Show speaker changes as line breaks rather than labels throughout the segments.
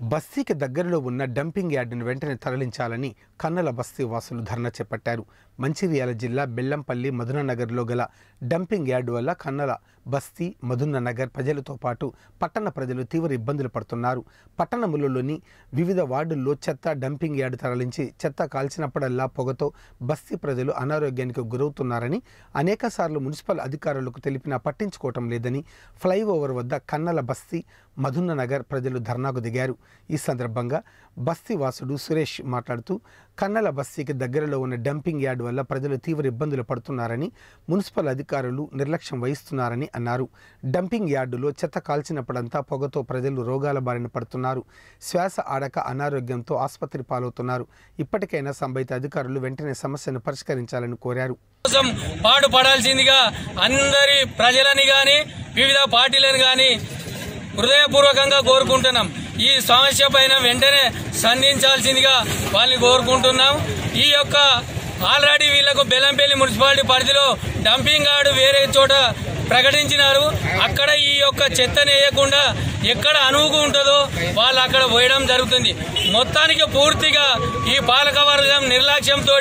బస్తీకి దగ్గరలో ఉన్న డంపింగ్ యార్డును వెంటనే తరలించాలని కన్నల బస్తీ వాసులు ధర్నా చేపట్టారు. మంచిర్యాల జిల్లా బెల్లంపల్లి మధుననగర్లో గల డంపింగ్ యార్డు వల్ల కన్నల బస్తీ మధున్న నగర్ ప్రజలతో పాటు పట్టణ ప్రజలు తీవ్ర ఇబ్బందులు పడుతున్నారు. పట్టణములలోని వివిధ వార్డుల్లో చెత్త డంపింగ్ యార్డు తరలించి చెత్త కాల్చినప్పుడల్లా పొగతో బస్తీ ప్రజలు అనారోగ్యానికి గురవుతున్నారని అనేకసార్లు మున్సిపల్ అధికారులకు తెలిపినా పట్టించుకోవటం లేదని ఫ్లైఓవర్ వద్ద కన్నల బస్తీ మధున్న నగర్ ప్రజలు ధర్నాకు దిగారు. ఈ సందర్భంగా బస్తీ వాసుడు సురేష్ మాట్లాడుతూ కన్నల బస్తీకి దగ్గరలో ఉన్న డంపింగ్ యార్డ్ వల్ల ప్రజలు తీవ్ర ఇబ్బందులు పడుతున్నారని మున్సిపల్ అధికారులు నిర్లక్ష్యం వహిస్తున్నారని అన్నారు. డంపింగ్ యార్డులో చెత్త కాల్చినప్పుడంతా పొగతో ప్రజలు రోగాల బారిన పడుతున్నారు. శ్వాస ఆడక అనారోగ్యంతో ఆసుపత్రి పాలవుతున్నారు. ఇప్పటికైనా సంబంధిత అధికారులు వెంటనే సమస్యను పరిష్కరించాలని కోరారు.
కోసం పాటుపడాల్సిందిగా అందరి ప్రజలని గాని వివిధ పార్టీలను గాని హృదయపూర్వకంగా కోరుకుంటున్నాం. ఈ సమస్య పైన వెంటనే స్పందించాల్సిందిగా వాళ్ళని కోరుకుంటున్నాం. ఈ యొక్క ఆల్రెడీ వీళ్ళకు బెల్లంపల్లి మున్సిపాలిటీ పరిధిలో డంపింగ్ యార్డు వేరే చోట ప్రకటించినారు. అక్కడ ఈ యొక్క చెత్తను వేయకుండా ఎక్కడ అనువుగా ఉంటుందో వాళ్ళు అక్కడ పోయడం జరుగుతుంది. మొత్తానికి పూర్తిగా ఈ పాలకవర్గం నిర్లక్ష్యంతో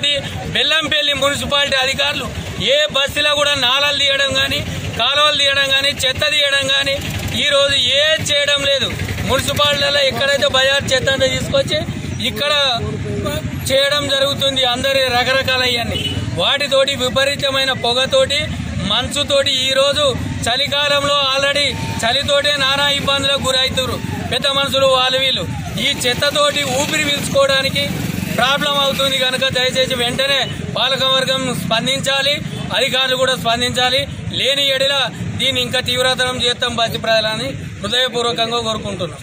బెల్లంపల్లి మున్సిపాలిటీ అధికారులు ఏ బస్సులో కూడా నాళాలు తీయడం కానీ కాలువలు తీయడం కానీ చెత్త తీయడం కానీ ఈ రోజు ఏ చేయడం లేదు. మున్సిపాలిటీలో ఎక్కడైతే బజార్ చెత్త తీసుకొచ్చి ఇక్కడ చేయడం జరుగుతుంది అందరి రకరకాల ఇవన్నీ. వాటితోటి విపరీతమైన పొగతోటి మంచుతోటి ఈరోజు చలికాలంలో ఆల్రెడీ చలితోటే నానా ఇబ్బందులకు గురవుతారు పెద్ద మనుషులు వాళ్ళు వీళ్ళు. ఈ చెత్తతోటి ఊపిరి పీల్చుకోవడానికి ప్రాబ్లం అవుతుంది కనుక దయచేసి వెంటనే పాలకవర్గం స్పందించాలి అధికారులు కూడా స్పందించాలి. లేని ఎడిల దీన్ని ఇంకా తీవ్రతరం చేస్తాం బాధ్య ప్రజలని హృదయపూర్వకంగా కోరుకుంటున్నాం.